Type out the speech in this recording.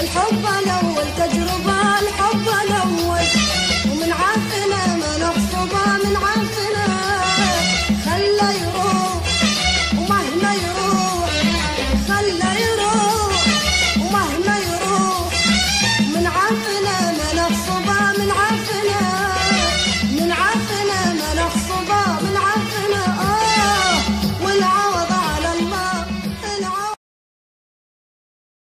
الحب الأول تجربة الحب الأول. ومن عفنا ما نغصبه من عفنا خلى يروح. ومهما يروح خلى يروح. ومهما يروح من عفنا ما نغصبه من عفنا